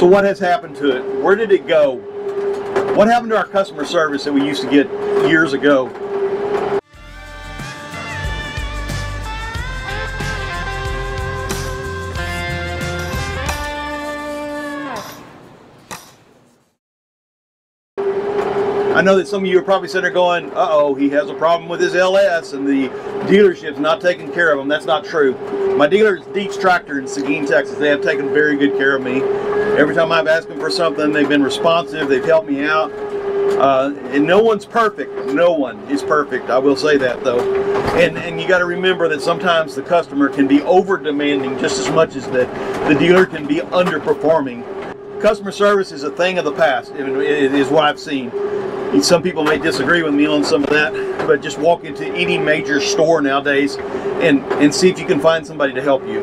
So what has happened to it? Where did it go? What happened to our customer service that we used to get years ago? I know that some of you are probably sitting there going, uh-oh, he has a problem with his LS and the dealership's not taking care of him. That's not true. My dealer is Dietz Tractor in Seguin, Texas. They have taken very good care of me. Every time I've asked them for something, they've been responsive. They've helped me out. Uh, and no one's perfect. No one is perfect. I will say that though. And and you got to remember that sometimes the customer can be over demanding just as much as the, the dealer can be underperforming. Customer service is a thing of the past. It is what I've seen. Some people may disagree with me on some of that, but just walk into any major store nowadays and, and see if you can find somebody to help you.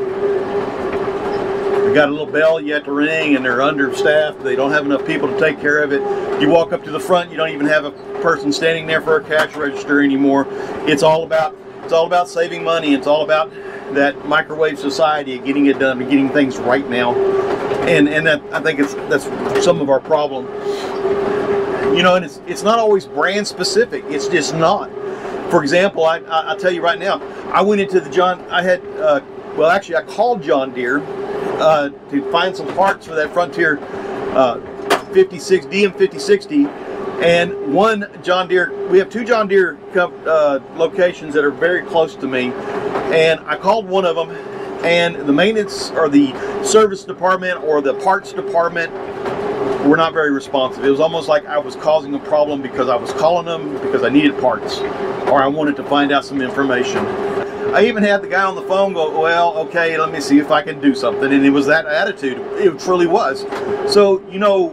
They got a little bell you have to ring and they're understaffed. They don't have enough people to take care of it. You walk up to the front, you don't even have a person standing there for a cash register anymore. It's all about it's all about saving money. It's all about that microwave society, of getting it done, and getting things right now. And and that I think it's that's some of our problem you know, and it's it's not always brand specific. It's just not. For example, I I, tell you right now, I went into the John. I had uh, well, actually, I called John Deere uh, to find some parts for that Frontier uh, 56 DM5060, and one John Deere. We have two John Deere uh, locations that are very close to me, and I called one of them, and the maintenance or the service department or the parts department were not very responsive. It was almost like I was causing a problem because I was calling them because I needed parts or I wanted to find out some information. I even had the guy on the phone go, well, okay, let me see if I can do something. And it was that attitude. It truly was. So, you know,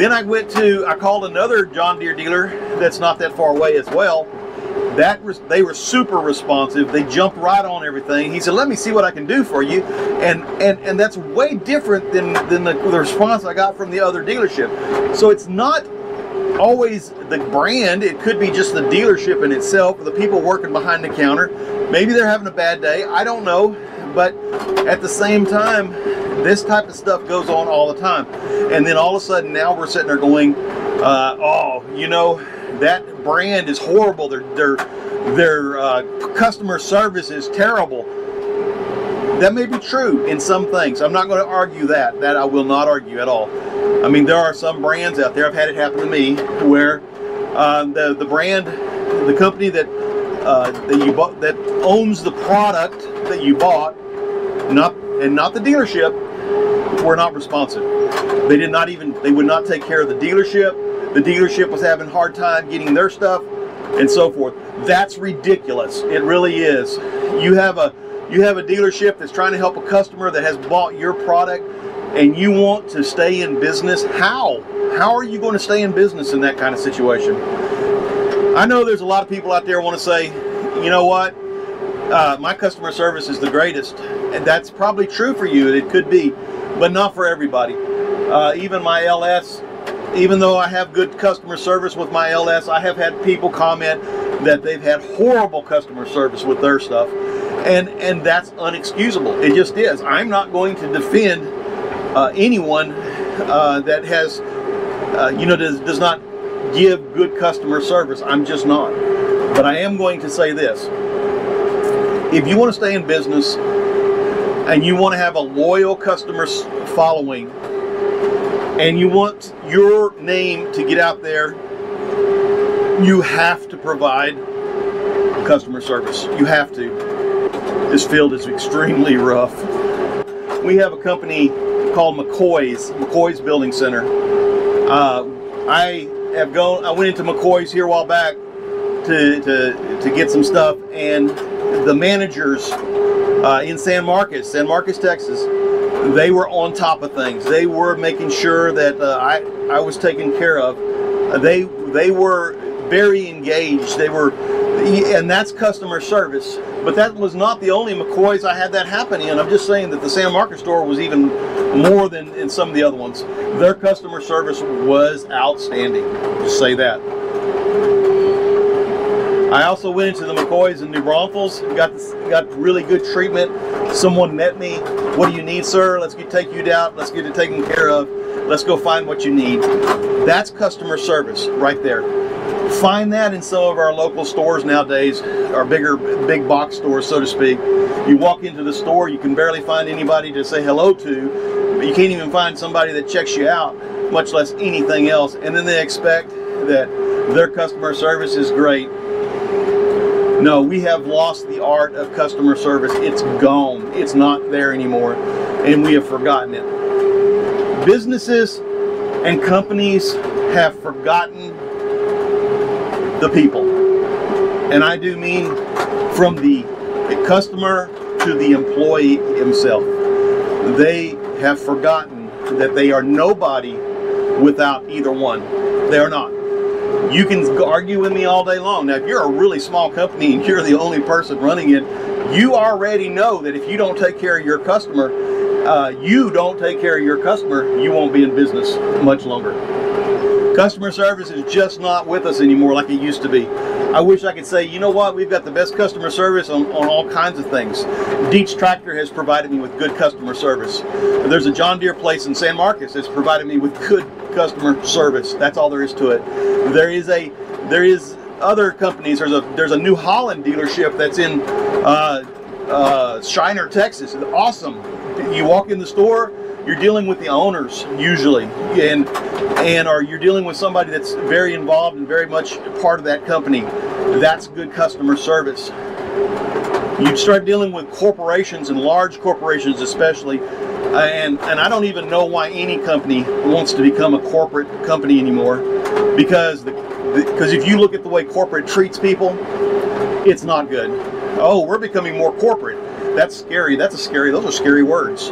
then I went to, I called another John Deere dealer that's not that far away as well that was, they were super responsive. They jumped right on everything. He said, "Let me see what I can do for you," and and and that's way different than than the, the response I got from the other dealership. So it's not always the brand. It could be just the dealership in itself, the people working behind the counter. Maybe they're having a bad day. I don't know, but at the same time, this type of stuff goes on all the time. And then all of a sudden, now we're sitting there going, uh, "Oh, you know." that brand is horrible. Their their their uh, customer service is terrible. That may be true in some things. I'm not going to argue that. That I will not argue at all. I mean, there are some brands out there. I've had it happen to me where uh, the the brand, the company that uh, that you bought that owns the product that you bought, not and not the dealership, were not responsive. They did not even. They would not take care of the dealership the dealership was having a hard time getting their stuff and so forth. That's ridiculous. It really is. You have a you have a dealership that's trying to help a customer that has bought your product and you want to stay in business. How? How are you going to stay in business in that kind of situation? I know there's a lot of people out there want to say, you know what? Uh, my customer service is the greatest. And that's probably true for you. It could be, but not for everybody. Uh, even my LS even though I have good customer service with my LS, I have had people comment that they've had horrible customer service with their stuff. And, and that's unexcusable. It just is. I'm not going to defend uh, anyone uh, that has, uh, you know, does, does not give good customer service. I'm just not. But I am going to say this. If you want to stay in business and you want to have a loyal customer following, and you want your name to get out there, you have to provide customer service. You have to. This field is extremely rough. We have a company called McCoy's, McCoy's Building Center. Uh, I have gone, I went into McCoy's here a while back to, to, to get some stuff and the managers uh, in San Marcos, San Marcos, Texas, they were on top of things. They were making sure that uh, I I was taken care of. Uh, they they were very engaged. They were, and that's customer service. But that was not the only McCoy's I had that happen in. I'm just saying that the San Marcos store was even more than in some of the other ones. Their customer service was outstanding. Just say that. I also went into the McCoys in New Braunfels, got got really good treatment. Someone met me. What do you need, sir? Let's get take you out. Let's get it taken care of. Let's go find what you need. That's customer service right there. Find that in some of our local stores nowadays, our bigger, big box stores, so to speak. You walk into the store, you can barely find anybody to say hello to, but you can't even find somebody that checks you out, much less anything else. And then they expect that their customer service is great. No, we have lost the art of customer service. It's gone. It's not there anymore, and we have forgotten it. Businesses and companies have forgotten the people. And I do mean from the customer to the employee himself. They have forgotten that they are nobody without either one. They are not. You can argue with me all day long. Now, if you're a really small company and you're the only person running it, you already know that if you don't take care of your customer, uh, you don't take care of your customer, you won't be in business much longer. Customer service is just not with us anymore like it used to be. I wish I could say, you know what, we've got the best customer service on, on all kinds of things. Dietz Tractor has provided me with good customer service. There's a John Deere place in San Marcos that's provided me with good customer service. That's all there is to it. There is a there is other companies. There's a there's a New Holland dealership that's in uh, uh, Shiner, Texas. Awesome. You walk in the store, you're dealing with the owners usually, and and or you're dealing with somebody that's very involved and very much part of that company. That's good customer service. You start dealing with corporations and large corporations especially, and and I don't even know why any company wants to become a corporate company anymore, because the because if you look at the way corporate treats people, it's not good. Oh, we're becoming more corporate. That's scary. That's a scary. Those are scary words,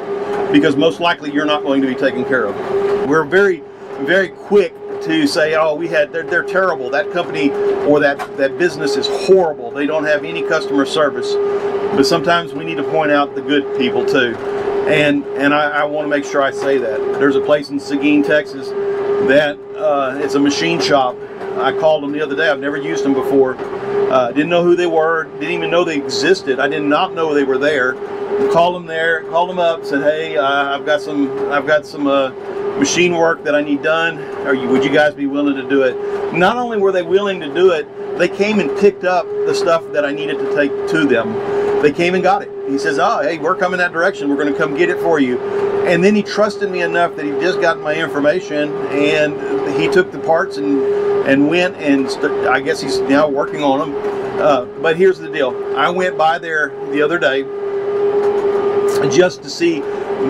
because most likely you're not going to be taken care of. We're very, very quick to say, oh, we had they're, they're terrible. That company or that that business is horrible. They don't have any customer service. But sometimes we need to point out the good people too and and I, I want to make sure I say that. There's a place in Seguin, Texas, that uh, it's a machine shop. I called them the other day. I've never used them before. Uh, didn't know who they were. Didn't even know they existed. I did not know they were there. Called them there. Called them up. Said, "Hey, uh, I've got some. I've got some uh, machine work that I need done. Are you, would you guys be willing to do it?" Not only were they willing to do it, they came and picked up the stuff that I needed to take to them. They came and got it. He says, "Oh, hey, we're coming that direction. We're going to come get it for you." And then he trusted me enough that he just got my information and he took the parts and and went and I guess he's now working on them. Uh, but here's the deal: I went by there the other day just to see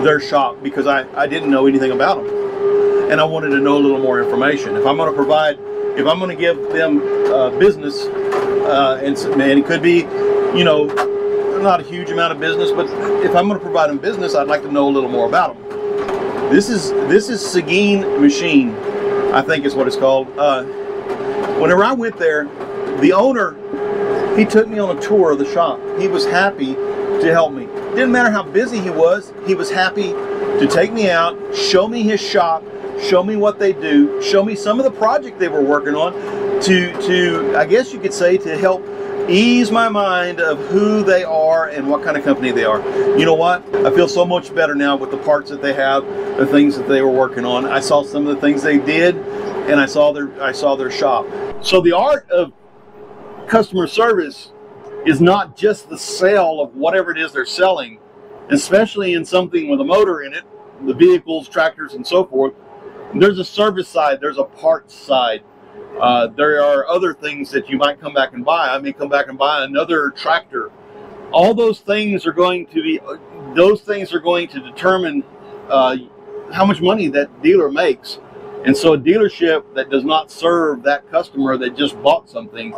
their shop because I, I didn't know anything about them, and I wanted to know a little more information. If I'm going to provide, if I'm going to give them uh, business, uh, and, and it could be, you know, not a huge amount of business, but if I'm going to provide them business, I'd like to know a little more about them. This is this is Seguin Machine, I think is what it's called. Uh, whenever I went there, the owner he took me on a tour of the shop. He was happy to help me. Didn't matter how busy he was, he was happy to take me out, show me his shop, show me what they do, show me some of the project they were working on to to I guess you could say to help ease my mind of who they are and what kind of company they are. You know what? I feel so much better now with the parts that they have, the things that they were working on. I saw some of the things they did and I saw their I saw their shop. So the art of customer service is not just the sale of whatever it is they're selling, especially in something with a motor in it, the vehicles, tractors, and so forth. There's a service side, there's a parts side. Uh, there are other things that you might come back and buy. I may come back and buy another tractor. All those things are going to be, those things are going to determine uh, how much money that dealer makes. And so a dealership that does not serve that customer that just bought something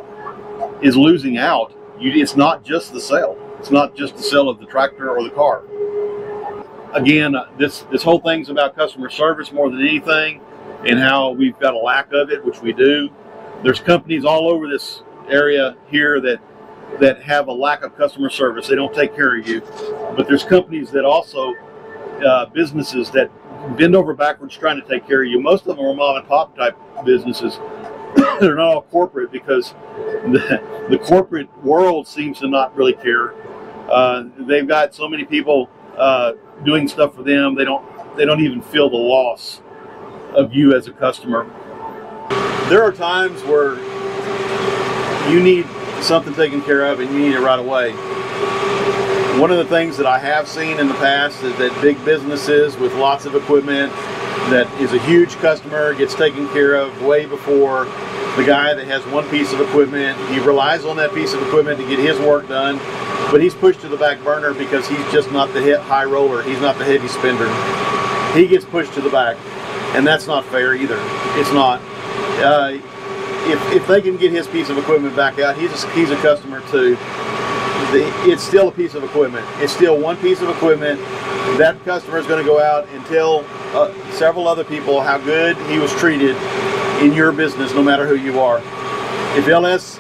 is losing out. You, it's not just the sale. It's not just the sale of the tractor or the car. Again, uh, this this whole thing's about customer service more than anything, and how we've got a lack of it, which we do. There's companies all over this area here that that have a lack of customer service. They don't take care of you. But there's companies that also uh, businesses that bend over backwards trying to take care of you. Most of them are mom and pop type businesses they're not all corporate because the, the corporate world seems to not really care. Uh, they've got so many people uh, doing stuff for them. They don't they don't even feel the loss of you as a customer. There are times where you need something taken care of and you need it right away. One of the things that I have seen in the past is that big businesses with lots of equipment that is a huge customer gets taken care of way before the guy that has one piece of equipment. He relies on that piece of equipment to get his work done, but he's pushed to the back burner because he's just not the high roller. He's not the heavy spender. He gets pushed to the back, and that's not fair either. It's not. Uh, if, if they can get his piece of equipment back out, he's a, he's a customer too the, it's still a piece of equipment. It's still one piece of equipment. That customer is going to go out and tell uh, several other people how good he was treated in your business, no matter who you are. If LS,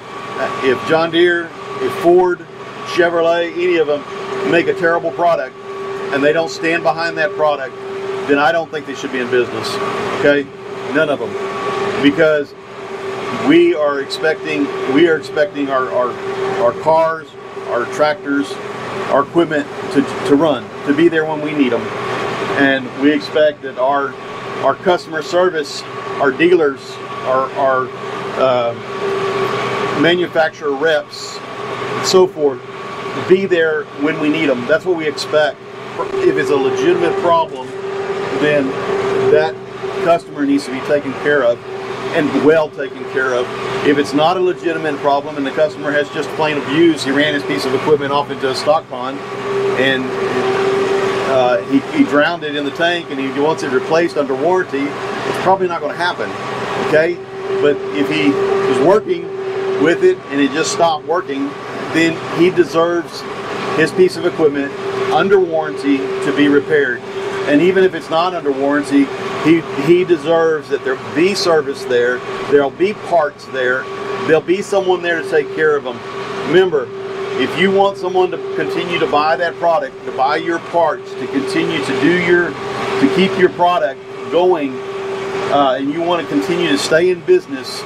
if John Deere, if Ford, Chevrolet, any of them make a terrible product and they don't stand behind that product, then I don't think they should be in business. Okay? None of them. Because we are expecting we are expecting our, our, our cars, our tractors, our equipment to, to run, to be there when we need them. And we expect that our our customer service, our dealers, our, our uh, manufacturer reps, so forth, be there when we need them. That's what we expect. If it's a legitimate problem, then that customer needs to be taken care of and well taken care of. If it's not a legitimate problem and the customer has just plain abused, he ran his piece of equipment off into a stock pond and uh, he, he drowned it in the tank and he wants it replaced under warranty, it's probably not going to happen. Okay? But if he is working with it and it just stopped working, then he deserves his piece of equipment under warranty to be repaired. And even if it's not under warranty, he, he deserves that there be service there, there'll be parts there, there'll be someone there to take care of them. Remember, if you want someone to continue to buy that product, to buy your parts, to continue to do your, to keep your product going, uh, and you want to continue to stay in business,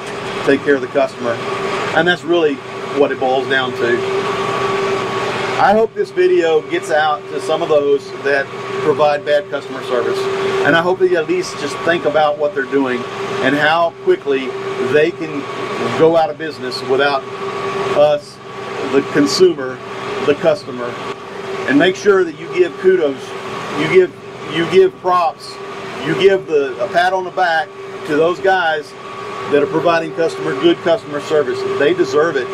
take care of the customer. And that's really what it boils down to. I hope this video gets out to some of those that provide bad customer service. And I hope that at least just think about what they're doing and how quickly they can go out of business without us, the consumer, the customer. And make sure that you give kudos, you give you give props, you give the a pat on the back to those guys that are providing customer good customer service. They deserve it.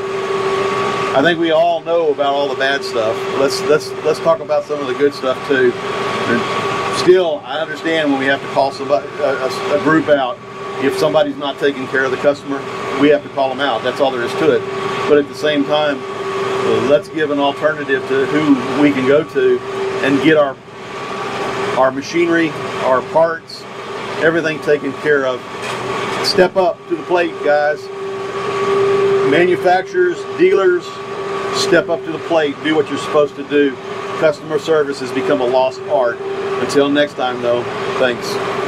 I think we all know about all the bad stuff. Let's let's let's talk about some of the good stuff too. And still, I understand when we have to call somebody a, a, group out. If somebody's not taking care of the customer, we have to call them out. That's all there is to it. But at the same time, let's give an alternative to who we can go to and get our our machinery, our parts, everything taken care of. Step up to the plate, guys. Manufacturers, dealers, step up to the plate, do what you're supposed to do. Customer service has become a lost art. Until next time, though, thanks.